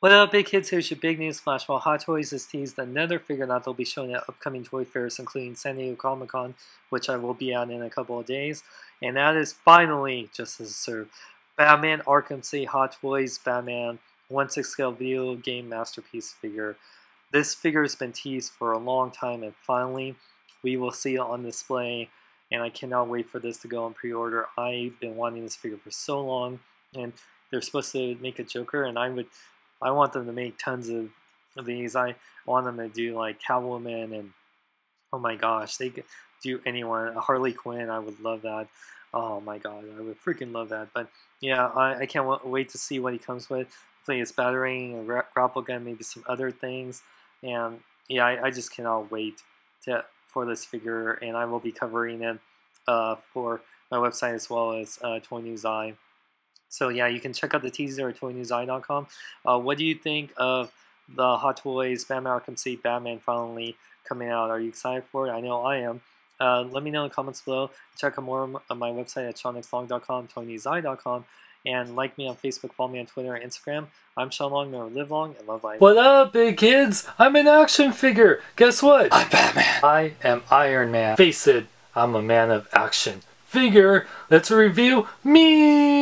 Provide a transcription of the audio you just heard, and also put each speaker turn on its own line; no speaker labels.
What up, big kids? Here's your big news flash. While Hot Toys has teased another figure that they'll be showing at upcoming toy fairs, including San Diego Comic Con, which I will be at in a couple of days. And that is finally, just as served, Batman Arkham City Hot Toys Batman 1 6 scale video game masterpiece figure. This figure has been teased for a long time, and finally, we will see it on display. And I cannot wait for this to go on pre order. I've been wanting this figure for so long, and they're supposed to make a Joker, and I would I want them to make tons of, these. I want them to do like Catwoman and oh my gosh, they could do anyone. Harley Quinn, I would love that. Oh my god, I would freaking love that. But yeah, I, I can't wait to see what he comes with. Hopefully it's batarang, a grapple gun, maybe some other things. And yeah, I, I just cannot wait to for this figure, and I will be covering it uh, for my website as well as uh, Toy News I. So yeah, you can check out the teaser at toynewsi.com. Uh, what do you think of the Hot Toys Batman Arkham City Batman finally coming out? Are you excited for it? I know I am. Uh, let me know in the comments below. Check out more on my website at seanxlong.com, toynewsi.com, and like me on Facebook, follow me on Twitter and Instagram. I'm Sean Long, never live long, and love life.
What up, big kids? I'm an action figure. Guess what?
I'm Batman.
I am Iron Man. Face it, I'm a man of action. Figure, let's review me.